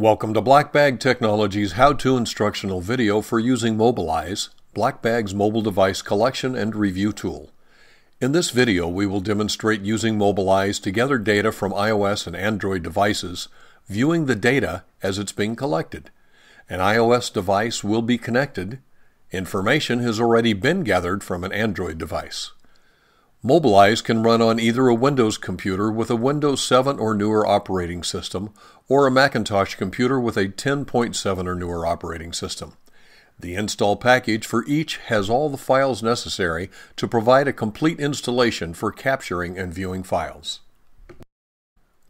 Welcome to Blackbag Technologies how-to instructional video for using Mobilyze, Blackbag's mobile device collection and review tool. In this video, we will demonstrate using Mobilyze to gather data from iOS and Android devices, viewing the data as it's being collected. An iOS device will be connected. Information has already been gathered from an Android device. Mobilyze can run on either a Windows computer with a Windows 7 or newer operating system or a Macintosh computer with a 10.7 or newer operating system. The install package for each has all the files necessary to provide a complete installation for capturing and viewing files.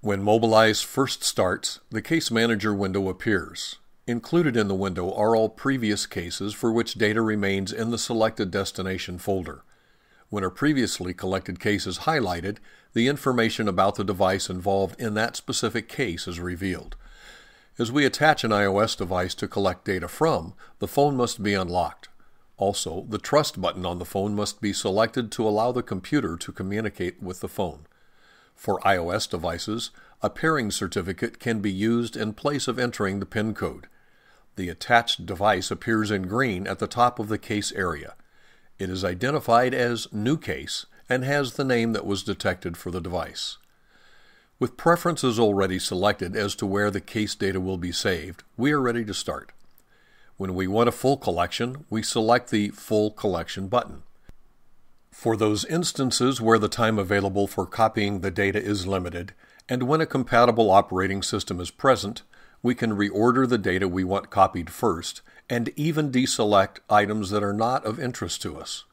When Mobilyze first starts, the Case Manager window appears. Included in the window are all previous cases for which data remains in the selected destination folder. When a previously collected case is highlighted, the information about the device involved in that specific case is revealed. As we attach an iOS device to collect data from, the phone must be unlocked. Also, the Trust button on the phone must be selected to allow the computer to communicate with the phone. For iOS devices, a pairing certificate can be used in place of entering the PIN code. The attached device appears in green at the top of the case area. It is identified as New Case and has the name that was detected for the device. With preferences already selected as to where the case data will be saved, we are ready to start. When we want a full collection, we select the Full Collection button. For those instances where the time available for copying the data is limited, and when a compatible operating system is present, we can reorder the data we want copied first and even deselect items that are not of interest to us.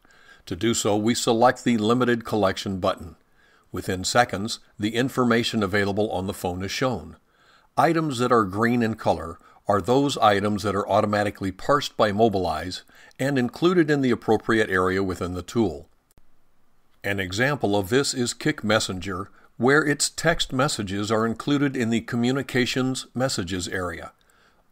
To do so, we select the Limited Collection button. Within seconds, the information available on the phone is shown. Items that are green in color are those items that are automatically parsed by Mobilyze and included in the appropriate area within the tool. An example of this is Kik Messenger, where its text messages are included in the Communications Messages area.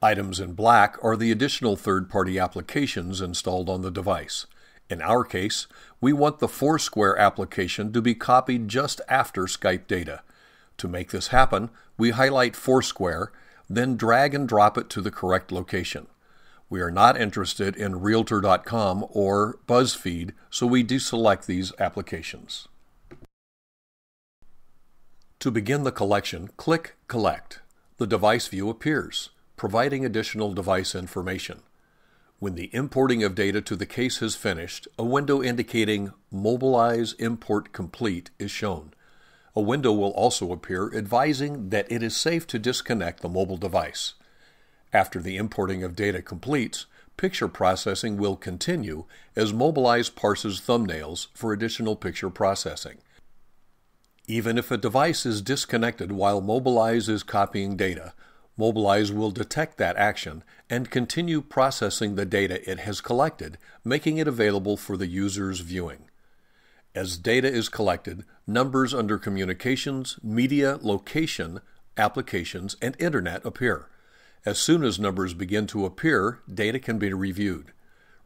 Items in black are the additional third-party applications installed on the device. In our case, we want the Foursquare application to be copied just after Skype data. To make this happen, we highlight Foursquare, then drag and drop it to the correct location. We are not interested in Realtor.com or BuzzFeed, so we deselect these applications. To begin the collection, click Collect. The device view appears providing additional device information. When the importing of data to the case has finished, a window indicating Mobilyze Import Complete is shown. A window will also appear advising that it is safe to disconnect the mobile device. After the importing of data completes, picture processing will continue as Mobilyze parses thumbnails for additional picture processing. Even if a device is disconnected while Mobilyze is copying data, Mobilyze will detect that action and continue processing the data it has collected, making it available for the user's viewing. As data is collected, numbers under Communications, Media, Location, Applications, and Internet appear. As soon as numbers begin to appear, data can be reviewed.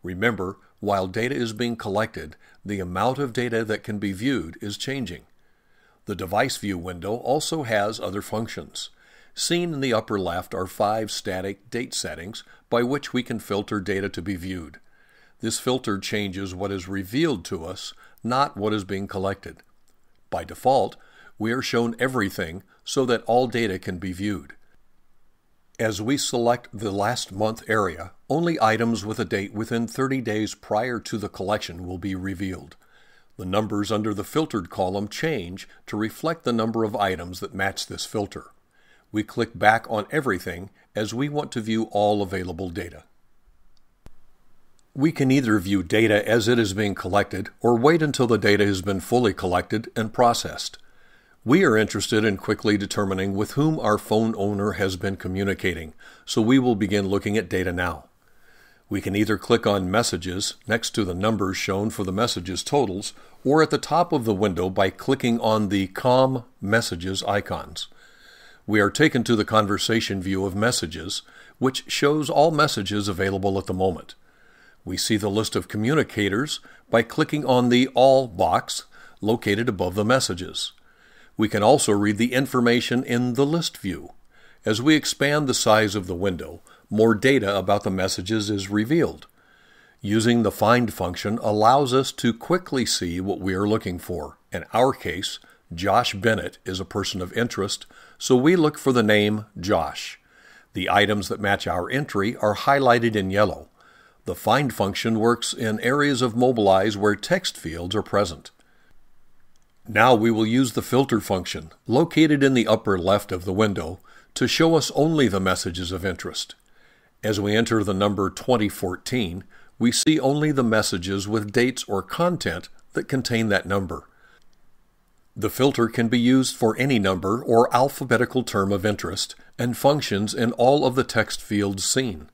Remember, while data is being collected, the amount of data that can be viewed is changing. The Device View window also has other functions. Seen in the upper left are five static date settings by which we can filter data to be viewed. This filter changes what is revealed to us, not what is being collected. By default, we are shown everything so that all data can be viewed. As we select the last month area, only items with a date within 30 days prior to the collection will be revealed. The numbers under the filtered column change to reflect the number of items that match this filter we click back on everything as we want to view all available data. We can either view data as it is being collected or wait until the data has been fully collected and processed. We are interested in quickly determining with whom our phone owner has been communicating, so we will begin looking at data now. We can either click on Messages next to the numbers shown for the messages totals, or at the top of the window by clicking on the COM Messages icons we are taken to the conversation view of messages, which shows all messages available at the moment. We see the list of communicators by clicking on the All box located above the messages. We can also read the information in the list view. As we expand the size of the window, more data about the messages is revealed. Using the find function allows us to quickly see what we are looking for. In our case, Josh Bennett is a person of interest, so we look for the name Josh. The items that match our entry are highlighted in yellow. The find function works in areas of Mobilyze where text fields are present. Now we will use the filter function, located in the upper left of the window, to show us only the messages of interest. As we enter the number 2014, we see only the messages with dates or content that contain that number. The filter can be used for any number or alphabetical term of interest and functions in all of the text fields seen.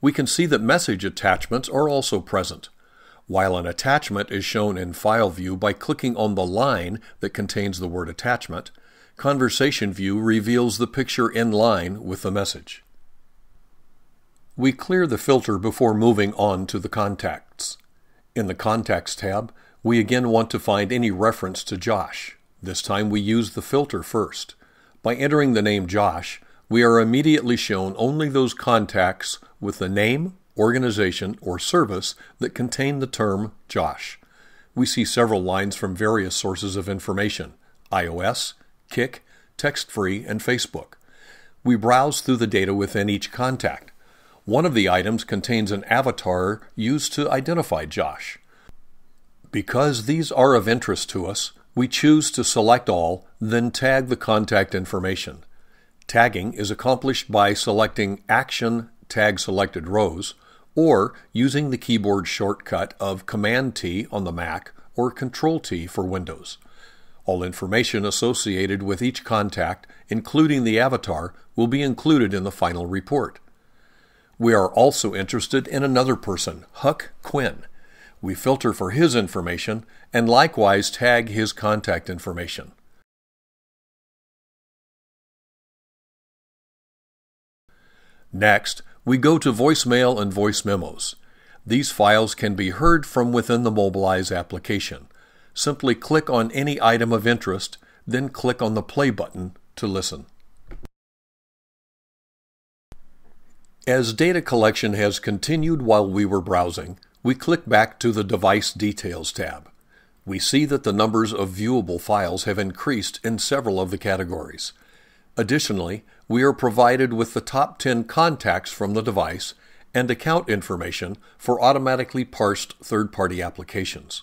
We can see that message attachments are also present. While an attachment is shown in File View by clicking on the line that contains the word attachment, Conversation View reveals the picture in line with the message. We clear the filter before moving on to the contacts. In the Contacts tab, we again want to find any reference to Josh. This time we use the filter first. By entering the name Josh, we are immediately shown only those contacts with the name, organization, or service that contain the term Josh. We see several lines from various sources of information iOS, Kik, TextFree, and Facebook. We browse through the data within each contact. One of the items contains an avatar used to identify Josh. Because these are of interest to us, we choose to select all, then tag the contact information. Tagging is accomplished by selecting Action Tag Selected Rows or using the keyboard shortcut of Command T on the Mac or Control T for Windows. All information associated with each contact, including the avatar, will be included in the final report. We are also interested in another person, Huck Quinn. We filter for his information and likewise tag his contact information. Next, we go to voicemail and voice memos. These files can be heard from within the Mobilyze application. Simply click on any item of interest, then click on the play button to listen. As data collection has continued while we were browsing, we click back to the Device Details tab. We see that the numbers of viewable files have increased in several of the categories. Additionally, we are provided with the top 10 contacts from the device and account information for automatically parsed third-party applications.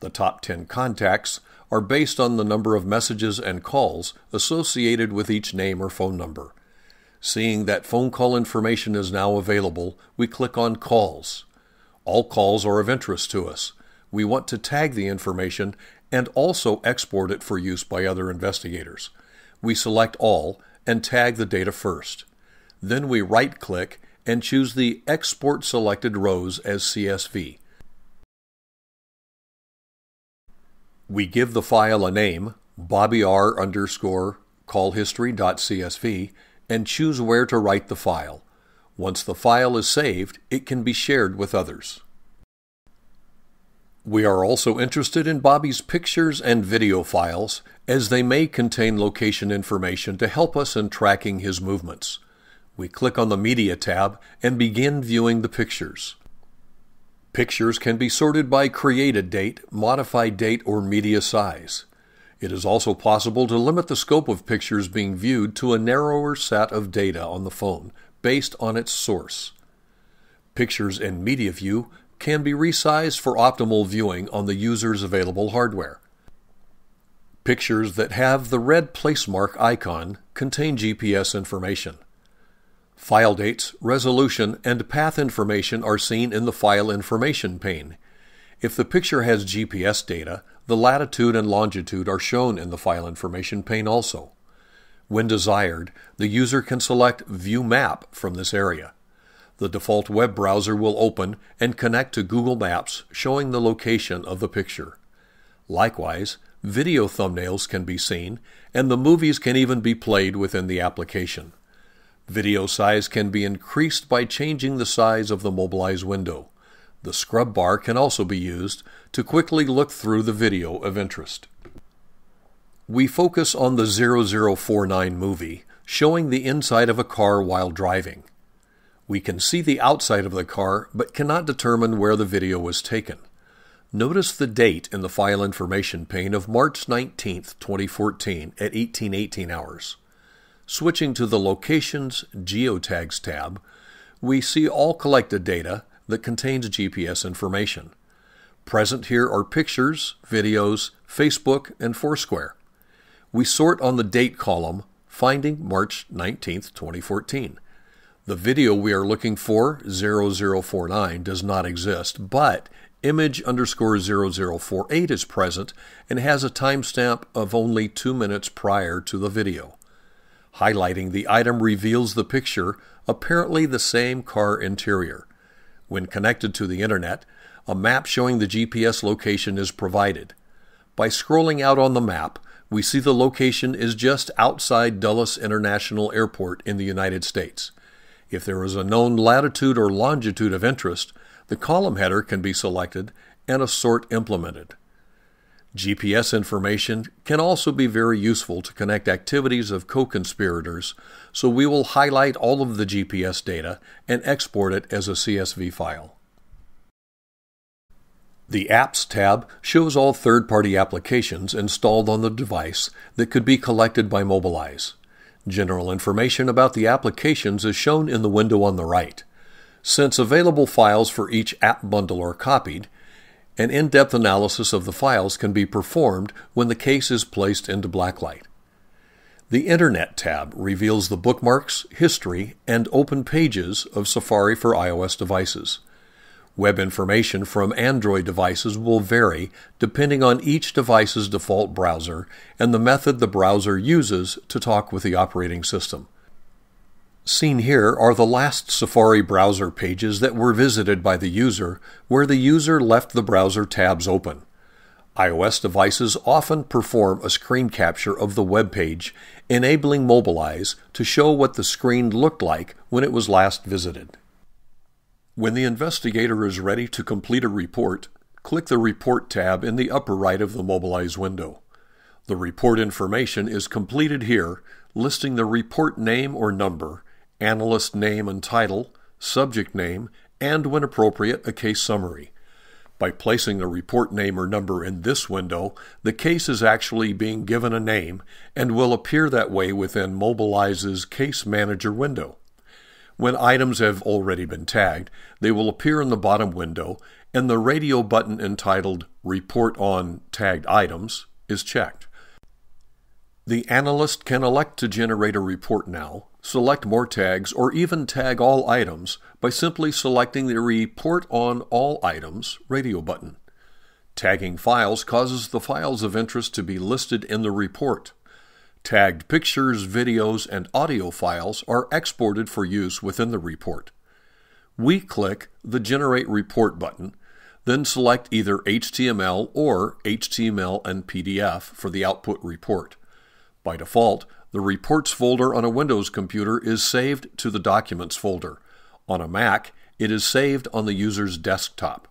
The top 10 contacts are based on the number of messages and calls associated with each name or phone number. Seeing that phone call information is now available, we click on Calls. All calls are of interest to us. We want to tag the information and also export it for use by other investigators. We select All and tag the data first. Then we right-click and choose the Export Selected Rows as CSV. We give the file a name, bobbyr underscore callhistory.csv, and choose where to write the file. Once the file is saved, it can be shared with others. We are also interested in Bobby's pictures and video files, as they may contain location information to help us in tracking his movements. We click on the Media tab and begin viewing the pictures. Pictures can be sorted by created date, modified date, or media size. It is also possible to limit the scope of pictures being viewed to a narrower set of data on the phone, based on its source. Pictures in Media View can be resized for optimal viewing on the user's available hardware. Pictures that have the red placemark icon contain GPS information. File dates, resolution, and path information are seen in the File Information pane. If the picture has GPS data, the latitude and longitude are shown in the File Information pane also. When desired, the user can select View Map from this area. The default web browser will open and connect to Google Maps showing the location of the picture. Likewise, video thumbnails can be seen, and the movies can even be played within the application. Video size can be increased by changing the size of the Mobilyze window. The scrub bar can also be used to quickly look through the video of interest. We focus on the 0049 movie showing the inside of a car while driving. We can see the outside of the car, but cannot determine where the video was taken. Notice the date in the file information pane of March 19, 2014 at 1818 hours. Switching to the Locations Geotags tab, we see all collected data that contains GPS information. Present here are pictures, videos, Facebook, and Foursquare. We sort on the date column, finding March 19, 2014. The video we are looking for, 0049, does not exist, but image underscore 0048 is present and has a timestamp of only two minutes prior to the video. Highlighting the item reveals the picture, apparently the same car interior. When connected to the internet, a map showing the GPS location is provided. By scrolling out on the map, we see the location is just outside Dulles International Airport in the United States. If there is a known latitude or longitude of interest, the column header can be selected and a sort implemented. GPS information can also be very useful to connect activities of co-conspirators, so we will highlight all of the GPS data and export it as a CSV file. The Apps tab shows all third-party applications installed on the device that could be collected by Mobilyze. General information about the applications is shown in the window on the right. Since available files for each app bundle are copied, an in-depth analysis of the files can be performed when the case is placed into Blacklight. The Internet tab reveals the bookmarks, history, and open pages of Safari for iOS devices. Web information from Android devices will vary depending on each device's default browser and the method the browser uses to talk with the operating system. Seen here are the last Safari browser pages that were visited by the user where the user left the browser tabs open. iOS devices often perform a screen capture of the web page, enabling Mobilyze to show what the screen looked like when it was last visited. When the investigator is ready to complete a report, click the Report tab in the upper right of the Mobilyze window. The report information is completed here, listing the report name or number, analyst name and title, subject name, and when appropriate, a case summary. By placing the report name or number in this window, the case is actually being given a name and will appear that way within Mobilyze's Case Manager window. When items have already been tagged, they will appear in the bottom window, and the radio button entitled Report on Tagged Items is checked. The analyst can elect to generate a report now, select more tags, or even tag all items by simply selecting the Report on All Items radio button. Tagging files causes the files of interest to be listed in the report. Tagged pictures, videos, and audio files are exported for use within the report. We click the Generate Report button, then select either HTML or HTML and PDF for the output report. By default, the Reports folder on a Windows computer is saved to the Documents folder. On a Mac, it is saved on the user's desktop.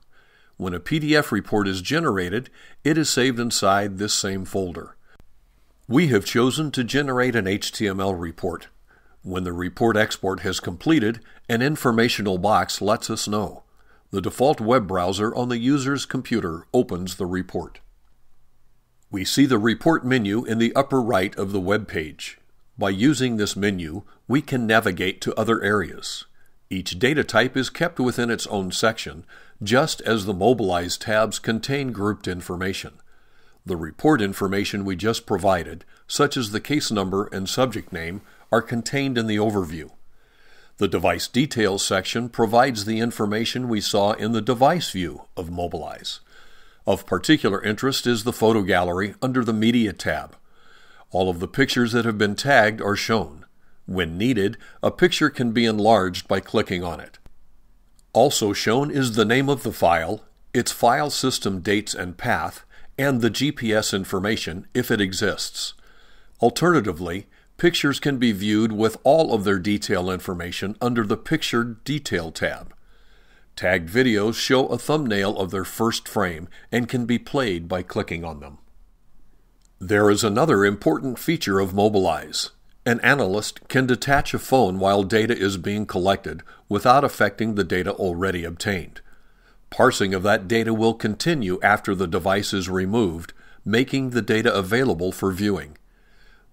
When a PDF report is generated, it is saved inside this same folder. We have chosen to generate an HTML report. When the report export has completed, an informational box lets us know. The default web browser on the user's computer opens the report. We see the report menu in the upper right of the web page. By using this menu, we can navigate to other areas. Each data type is kept within its own section, just as the Mobilyze tabs contain grouped information. The report information we just provided, such as the case number and subject name, are contained in the overview. The Device Details section provides the information we saw in the Device view of Mobilyze. Of particular interest is the photo gallery under the Media tab. All of the pictures that have been tagged are shown. When needed, a picture can be enlarged by clicking on it. Also shown is the name of the file, its file system dates and path, and the GPS information if it exists. Alternatively, pictures can be viewed with all of their detail information under the Picture Detail tab. Tagged videos show a thumbnail of their first frame and can be played by clicking on them. There is another important feature of Mobilyze. An analyst can detach a phone while data is being collected without affecting the data already obtained. Parsing of that data will continue after the device is removed, making the data available for viewing.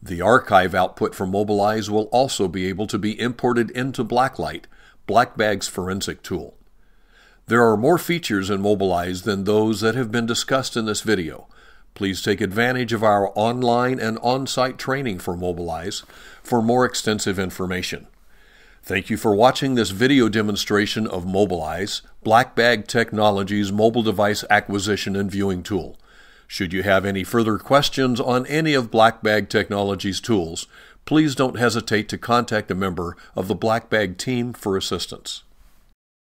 The archive output from Mobilyze will also be able to be imported into Blacklight, Blackbag's forensic tool. There are more features in Mobilyze than those that have been discussed in this video. Please take advantage of our online and on-site training for Mobilyze for more extensive information. Thank you for watching this video demonstration of Mobilyze, Blackbag Technologies mobile device acquisition and viewing tool. Should you have any further questions on any of Blackbag Technologies tools, please don't hesitate to contact a member of the Blackbag team for assistance.